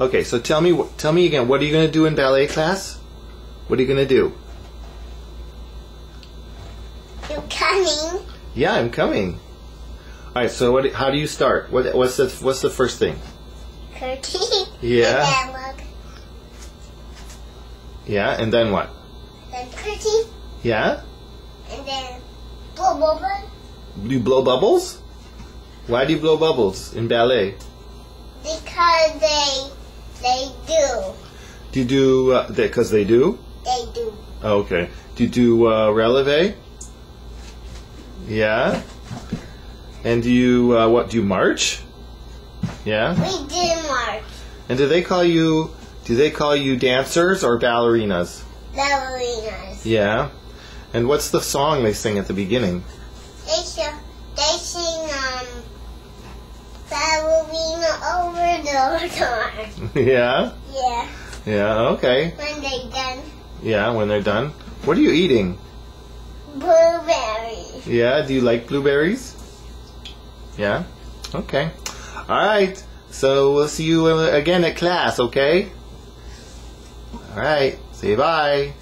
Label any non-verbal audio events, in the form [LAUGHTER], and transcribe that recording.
Okay, so tell me, tell me again. What are you going to do in ballet class? What are you going to do? You coming? Yeah, I'm coming. All right. So what? How do you start? What? What's the What's the first thing? Curtain. Yeah. And then look. Yeah, and then what? Then curtain. Yeah. And then blow bubble. Do you blow bubbles? Why do you blow bubbles in ballet? Because they. Do you do uh, because they do? They do. Oh, okay. Do you do uh, releve? Yeah. And do you uh, what? Do you march? Yeah. We did march. And do they call you? Do they call you dancers or ballerinas? Ballerinas. Yeah. And what's the song they sing at the beginning? They sing, they sing um ballerina over the door. [LAUGHS] yeah. Yeah. Yeah. Okay. When they're done Yeah. When they're done. What are you eating? blueberries. Yeah. Do you like blueberries? Yeah. Okay. All right. So we'll see you uh, again at class. Okay. All right. Say bye.